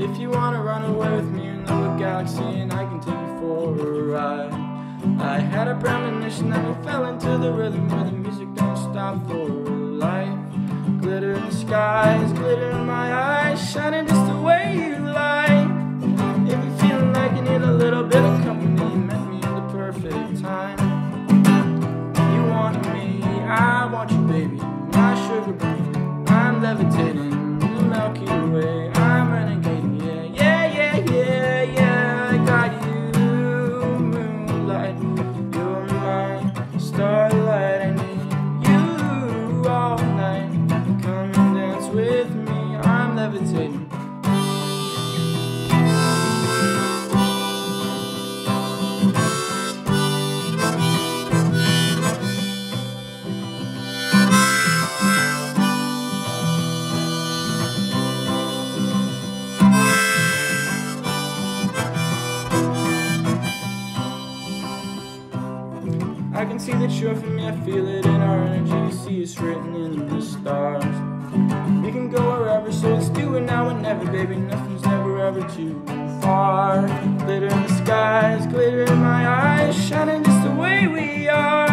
If you wanna run away with me in the galaxy, and I can take you for a ride. I had a premonition that we fell into the rhythm where the music don't stop for life. I'm I can see that you're for me, I feel it in our energy. See it's written in the stars. We can go wherever, so let's do it now and never, baby. Nothing's never ever too far. Glitter in the skies, glitter in my eyes, shining just the way we are.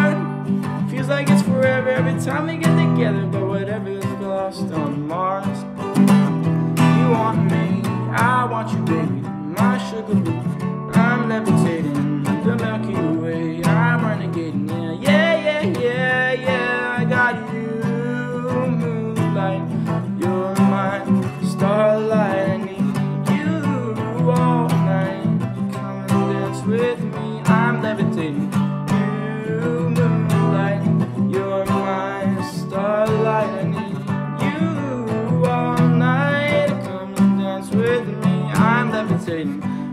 Feels like it's forever every time we get together, but whatever is lost on Mars. You want me, I want you, baby. My sugar. I'm levitating you